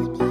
Happy.